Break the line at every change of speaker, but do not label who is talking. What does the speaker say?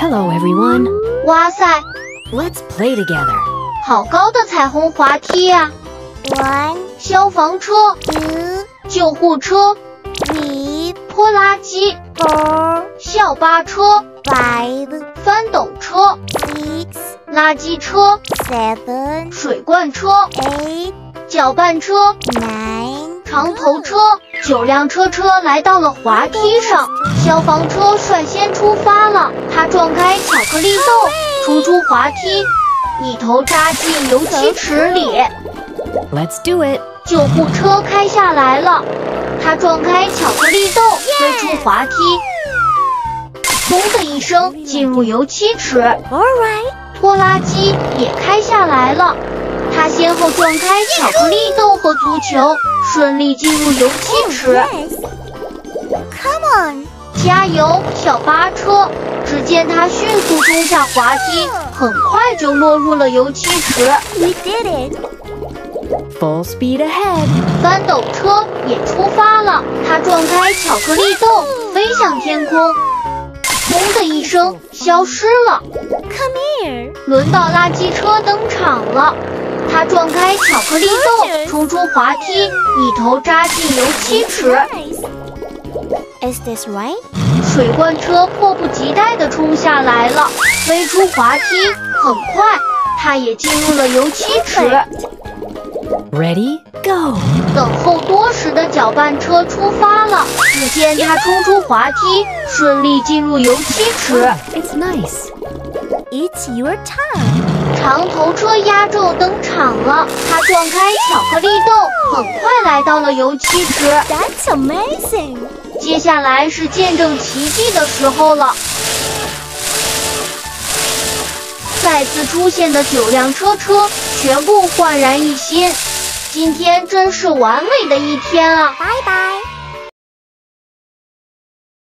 Hello, everyone.
哇塞
，Let's play together.
好高的彩虹滑梯呀、
One,
消防车、
two,
救护车、
three,
拖拉机、
four,
校巴车、
five,
翻斗车、
six,
垃圾车、
seven,
水罐车、
eight,
搅拌车、
nine,
长头车。九辆车车来到了滑梯上，消防车率先出发了。它撞开巧克力豆，冲出滑梯，一头扎进油漆池里。
Let's do it.
救护车开下来了，它撞开巧克力豆，飞出滑梯，咚的一声进入油漆池。
All right.
拖拉机也开下来了，它先后撞开巧克力豆和足球，顺利进入油漆池。
Come on.
加油，小巴车！只见他迅速冲下滑梯，很快就落入了油漆池。
We did it.
Full speed ahead.
翻斗车也出发了，它撞开巧克力豆，飞向天空，轰的一声消失了。
Come here.
轮到垃圾车登场了，它撞开巧克力豆，冲出滑梯，一头扎进油漆池。
Is this right?
水罐车迫不及待地冲下来了，飞出滑梯，很快它也进入了油漆池。
Ready? Go.
等候多时的搅拌车出发了，只见它冲出滑梯，顺利进入油漆池。
It's nice.
It's your time
长头车压轴登场了，它撞开巧克力豆，很快来到了油漆池。
That's amazing.
接下来是见证奇迹的时候了。再次出现的九辆车车全部焕然一新，今天真是完美的一天啊
！Bye bye.